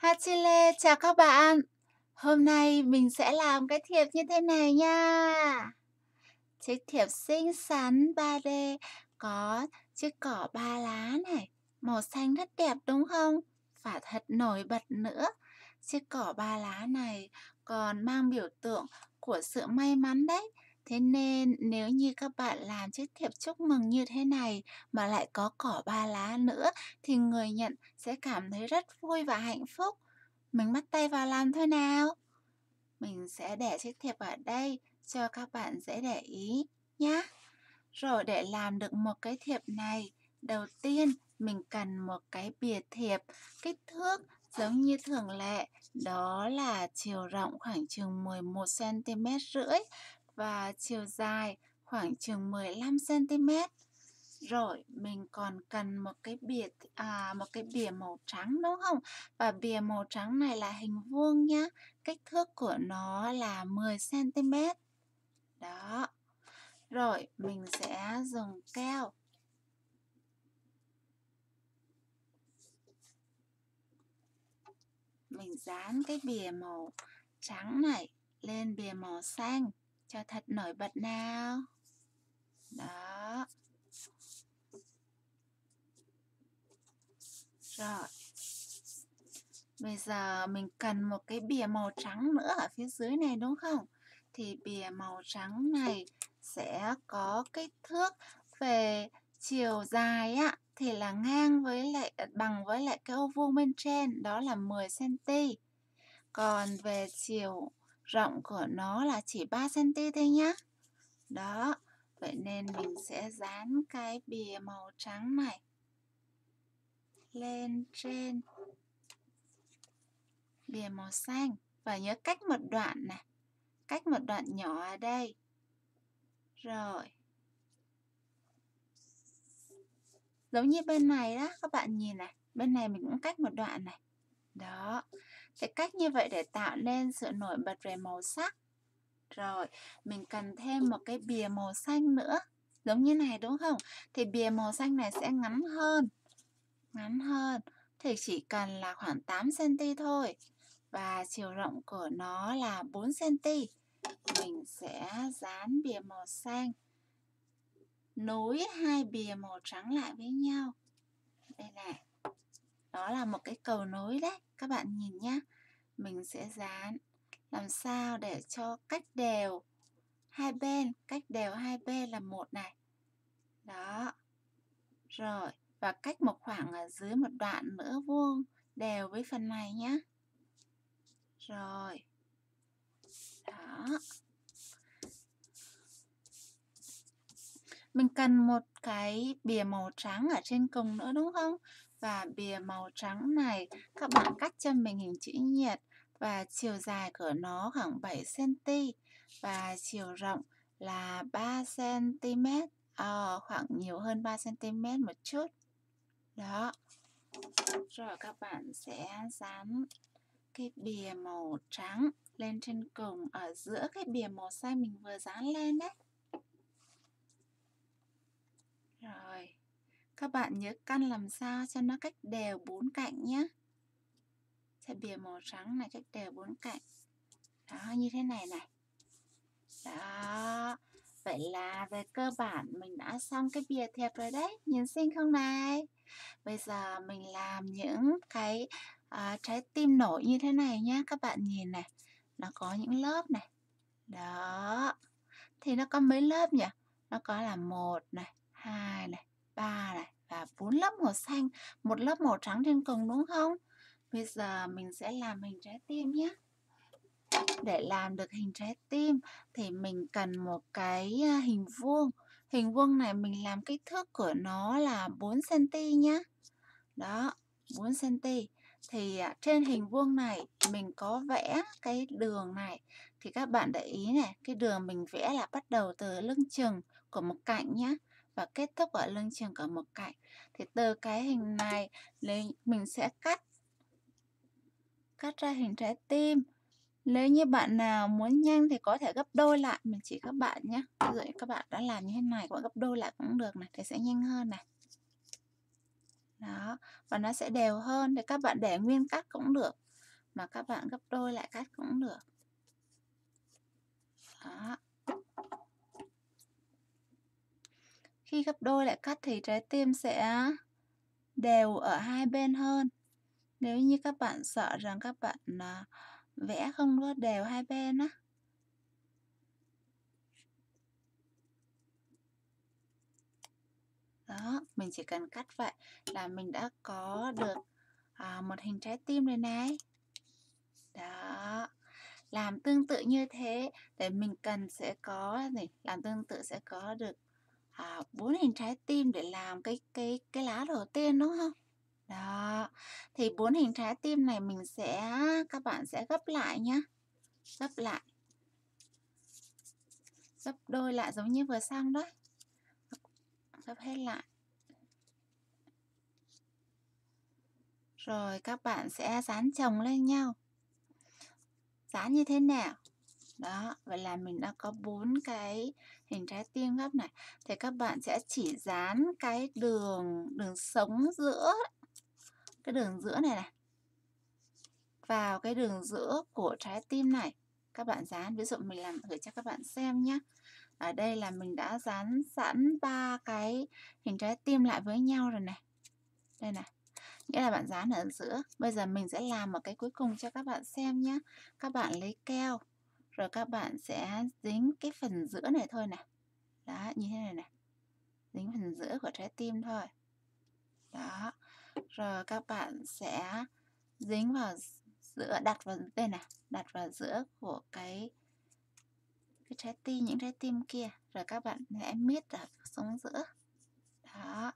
Hachile, chào các bạn. Hôm nay mình sẽ làm cái thiệp như thế này nha. Chiếc thiệp xinh xắn 3D có chiếc cỏ ba lá này, màu xanh rất đẹp đúng không? Và thật nổi bật nữa. Chiếc cỏ ba lá này còn mang biểu tượng của sự may mắn đấy. Thế nên nếu như các bạn làm chiếc thiệp chúc mừng như thế này mà lại có cỏ ba lá nữa thì người nhận sẽ cảm thấy rất vui và hạnh phúc. Mình bắt tay vào làm thôi nào. Mình sẽ để chiếc thiệp ở đây cho các bạn dễ để ý nhé. Rồi để làm được một cái thiệp này, đầu tiên mình cần một cái bìa thiệp kích thước giống như thường lệ, đó là chiều rộng khoảng chừng 11 cm rưỡi và chiều dài khoảng chừng 15 cm. Rồi mình còn cần một cái bìa à, một cái bìa màu trắng đúng không? Và bìa màu trắng này là hình vuông nhá. Kích thước của nó là 10 cm. Đó. Rồi mình sẽ dùng keo mình dán cái bìa màu trắng này lên bìa màu xanh cho thật nổi bật nào. Đó. Rồi. Bây giờ mình cần một cái bìa màu trắng nữa ở phía dưới này, đúng không? Thì bìa màu trắng này sẽ có kích thước về chiều dài á, thì là ngang với lại à, bằng với lại cái ô vuông bên trên, đó là 10 cm. Còn về chiều rộng của nó là chỉ 3 cm thôi nhá. Đó, vậy nên mình sẽ dán cái bìa màu trắng này lên trên bìa màu xanh và nhớ cách một đoạn này, cách một đoạn nhỏ ở đây. Rồi. Giống như bên này đó, các bạn nhìn này, bên này mình cũng cách một đoạn này. Đó. Thì cách như vậy để tạo nên sự nổi bật về màu sắc. Rồi, mình cần thêm một cái bìa màu xanh nữa. Giống như này đúng không? Thì bìa màu xanh này sẽ ngắn hơn. Ngắn hơn. Thì chỉ cần là khoảng 8cm thôi. Và chiều rộng của nó là 4cm. Mình sẽ dán bìa màu xanh. Nối hai bìa màu trắng lại với nhau. Đây này. Đó là một cái cầu nối đấy. Các bạn nhìn nhé. Mình sẽ dán làm sao để cho cách đều hai bên, cách đều hai bên là một này. Đó. Rồi, và cách một khoảng ở dưới một đoạn nữa vuông đều với phần này nhé. Rồi. Đó. Mình cần một cái bìa màu trắng ở trên cùng nữa đúng không? Và bìa màu trắng này các bạn cắt cho mình hình chữ nhật và chiều dài của nó khoảng 7cm và chiều rộng là 3cm, à, ờ, khoảng nhiều hơn 3cm một chút. Đó. Rồi các bạn sẽ dán cái bìa màu trắng lên trên cùng ở giữa cái bìa màu xanh mình vừa dán lên đấy. Rồi. Các bạn nhớ căn làm sao cho nó cách đều bốn cạnh nhé. Sẽ bìa màu trắng này cách đều bốn cạnh. Đó như thế này này. Đó vậy là về cơ bản mình đã xong cái bìa thiệp rồi đấy nhìn xinh không này? Bây giờ mình làm những cái à, trái tim nổi như thế này nhé. các bạn nhìn này. Nó có những lớp này. Đó thì nó có mấy lớp nhỉ? Nó có là một này hai này ba này và bốn lớp màu xanh một lớp màu trắng trên cùng đúng không Bây giờ mình sẽ làm hình trái tim nhé. Để làm được hình trái tim thì mình cần một cái à, hình vuông. Hình vuông này mình làm kích thước của nó là 4cm nhé. Đó, 4cm. Thì à, trên hình vuông này mình có vẽ cái đường này. Thì các bạn để ý này, cái đường mình vẽ là bắt đầu từ lưng chừng của một cạnh nhé và kết thúc ở lưng chừng của một cạnh. Thì từ cái hình này lấy mình sẽ cắt cắt ra hình trái tim. Nếu như bạn nào muốn nhanh thì có thể gấp đôi lại, mình chỉ các bạn nhé. Ví dụ các bạn đã làm như thế này, các bạn gấp đôi lại cũng được này, thì sẽ nhanh hơn này. Đó, và nó sẽ đều hơn, thì các bạn để nguyên cắt cũng được. mà các bạn gấp đôi lại cắt cũng được. Đó. Khi gấp đôi lại cắt thì trái tim sẽ đều ở hai bên hơn. Nếu như các bạn sợ rằng các bạn à, vẽ không có đều hai bên á. Đó, mình chỉ cần cắt vậy là mình đã có được à, một hình trái tim rồi này. Đó. Làm tương tự như thế để mình cần sẽ có này, làm tương tự sẽ có được Ờ, à, bốn hình trái tim để làm cái cái cái lá đầu tiên đúng không? Đó. Thì bốn hình trái tim này mình sẽ các bạn sẽ gấp lại nhá. Gấp lại. Gấp đôi lại giống như vừa xong đó. Gấp hết lại. Rồi các bạn sẽ dán chồng lên nhau. Dán như thế nào? Đó, vậy là mình đã có bốn cái hình trái tim gấp này. Thì các bạn sẽ chỉ dán cái đường đường sống giữa cái đường giữa này này vào cái đường giữa của trái tim này. Các bạn dán, ví dụ mình làm thử cho các bạn xem nhé. Ở đây là mình đã dán sẵn ba cái hình trái tim lại với nhau rồi này. Đây này. Nghĩa là bạn dán ở giữa. Bây giờ mình sẽ làm một cái cuối cùng cho các bạn xem nhé. Các bạn lấy keo. Rồi các bạn sẽ dính cái phần giữa này thôi này. Đó, như thế này này. Dính phần giữa của trái tim thôi. Đó. Rồi các bạn sẽ dính vào giữa, đặt vào đây này. Đặt vào giữa của cái cái trái tim, những trái tim kia. Rồi các bạn sẽ miết ở xuống giữa. Đó.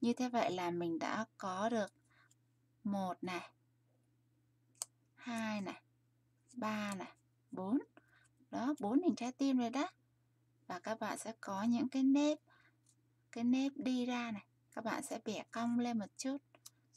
Như thế vậy là mình đã có được một này, hai này, ba này, bốn. Đó, bốn hình trái tim rồi đó. Và các bạn sẽ có những cái nếp, cái nếp đi ra này. Các bạn sẽ bẻ cong lên một chút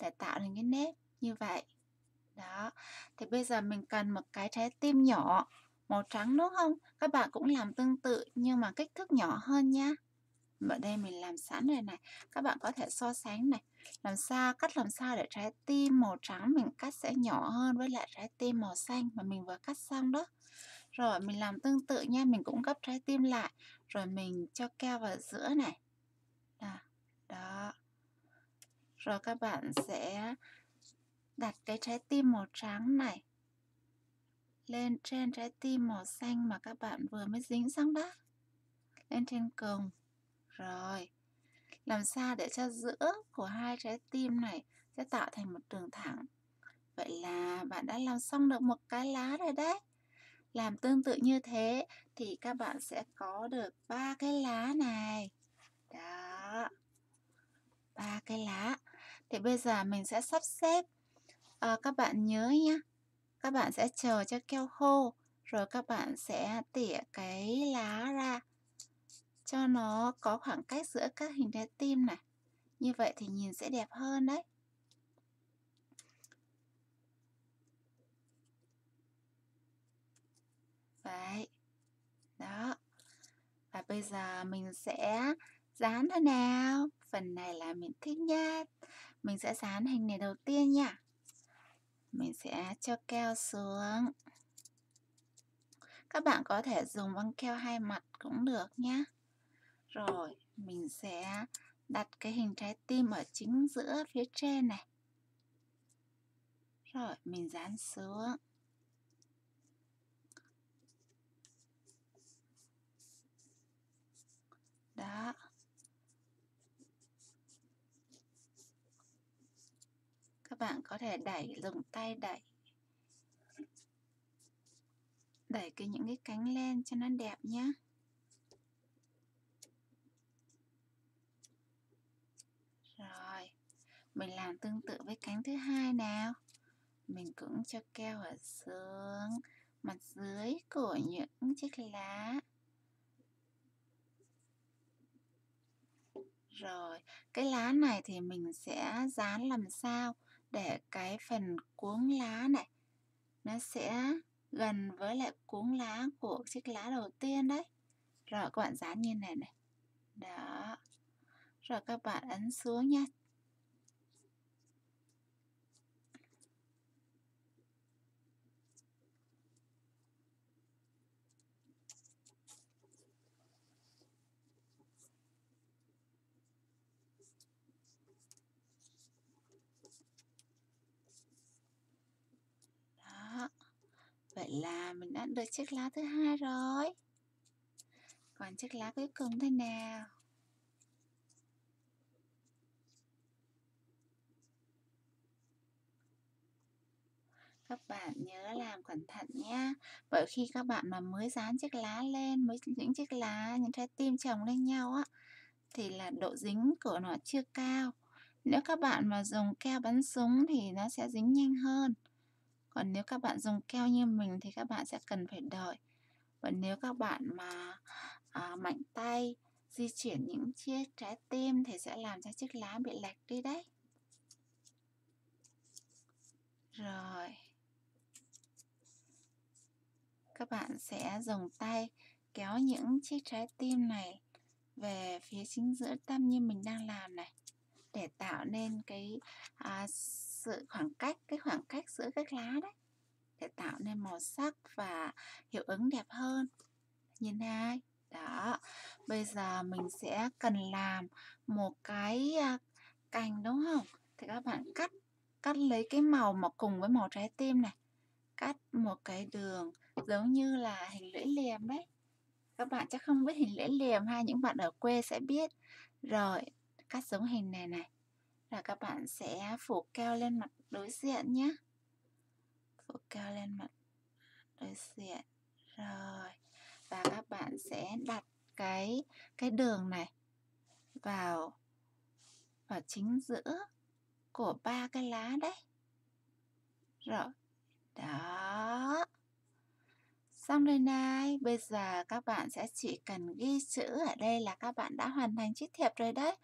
để tạo thành cái nếp như vậy. Đó. Thì bây giờ mình cần một cái trái tim nhỏ màu trắng đúng không? Các bạn cũng làm tương tự nhưng mà kích thước nhỏ hơn nha. Ở đây mình làm sẵn rồi này. Các bạn có thể so sánh này. Làm sao, cắt làm sao để trái tim màu trắng mình cắt sẽ nhỏ hơn với lại trái tim màu xanh mà mình vừa cắt xong đó. Rồi mình làm tương tự nha, mình cũng gấp trái tim lại. Rồi mình cho keo vào giữa này. Đó. Đó. Rồi các bạn sẽ đặt cái trái tim màu trắng này lên trên trái tim màu xanh mà các bạn vừa mới dính xong đó. Lên trên cùng. Rồi. Làm sao để cho giữa của hai trái tim này sẽ tạo thành một đường thẳng. Vậy là bạn đã làm xong được một cái lá rồi đấy. Làm tương tự như thế thì các bạn sẽ có được ba cái lá này. Đó. ba cái lá. Thì bây giờ mình sẽ sắp xếp. À, các bạn nhớ nhé. Các bạn sẽ chờ cho keo khô. Rồi các bạn sẽ tỉa cái lá ra cho nó có khoảng cách giữa các hình trái tim này. Như vậy thì nhìn sẽ đẹp hơn đấy. Đấy Đó. Và bây giờ mình sẽ dán thôi nào. Phần này là mình thích nhất. Mình sẽ dán hình này đầu tiên nha. Mình sẽ cho keo xuống. Các bạn có thể dùng băng keo hai mặt cũng được nhé. Rồi, mình sẽ đặt cái hình trái tim ở chính giữa phía trên này. Rồi, mình dán xuống. Đó. Các bạn có thể đẩy, dùng tay đẩy. Đẩy cái những cái cánh lên cho nó đẹp nhé. Rồi, mình làm tương tự với cánh thứ hai nào. Mình cũng cho keo ở xuống mặt dưới của những chiếc lá. Rồi, cái lá này thì mình sẽ dán làm sao để cái phần cuống lá này nó sẽ gần với lại cuống lá của chiếc lá đầu tiên đấy. Rồi các bạn dán như này này. Đó. Rồi các bạn ấn xuống nha. Là mình đã được chiếc lá thứ hai rồi. Còn chiếc lá cuối cùng thế nào? Các bạn nhớ làm cẩn thận nhé. Bởi khi các bạn mà mới dán chiếc lá lên, mới những chiếc lá, những trái tim chồng lên nhau á, thì là độ dính của nó chưa cao. Nếu các bạn mà dùng keo bắn súng thì nó sẽ dính nhanh hơn. Còn nếu các bạn dùng keo như mình thì các bạn sẽ cần phải đợi. Và nếu các bạn mà à, mạnh tay di chuyển những chiếc trái tim thì sẽ làm cho chiếc lá bị lệch đi đấy. Rồi. Các bạn sẽ dùng tay kéo những chiếc trái tim này về phía chính giữa tâm như mình đang làm này để tạo nên cái à, sự khoảng cách, cái khoảng cách giữa các lá đấy, để tạo nên màu sắc và hiệu ứng đẹp hơn. Nhìn hai đó, bây giờ mình sẽ cần làm một cái à, cành đúng không? Thì các bạn cắt cắt lấy cái màu mà cùng với màu trái tim này, cắt một cái đường giống như là hình lưỡi liềm đấy. Các bạn chắc không biết hình lưỡi liềm ha những bạn ở quê sẽ biết. Rồi, cắt giống hình này này là các bạn sẽ phủ keo lên mặt đối diện nhé. Phủ keo lên mặt đối diện. Rồi. Và các bạn sẽ đặt cái cái đường này vào vào chính giữa của ba cái lá đấy. Rồi. Đó. Xong rồi này, bây giờ các bạn sẽ chỉ cần ghi chữ ở đây là các bạn đã hoàn thành chiếc thiệp rồi đấy.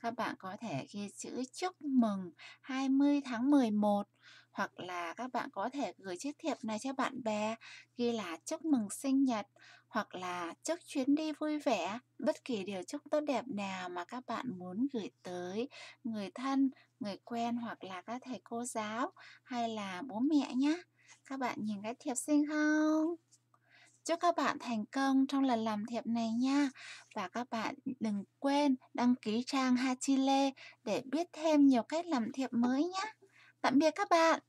Các bạn có thể ghi chữ chúc mừng 20 tháng 11 hoặc là các bạn có thể gửi chiếc thiệp này cho bạn bè ghi là chúc mừng sinh nhật hoặc là chúc chuyến đi vui vẻ. Bất kỳ điều chúc tốt đẹp nào mà các bạn muốn gửi tới người thân người quen hoặc là các thầy cô giáo hay là bố mẹ nhé các bạn nhìn cái thiệp xinh không? Chúc các bạn thành công trong lần làm thiệp này nha. Và các bạn đừng quên đăng ký trang Hachile để biết thêm nhiều cách làm thiệp mới nhé. Tạm biệt các bạn.